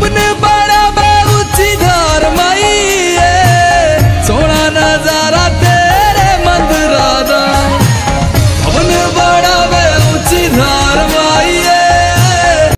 would never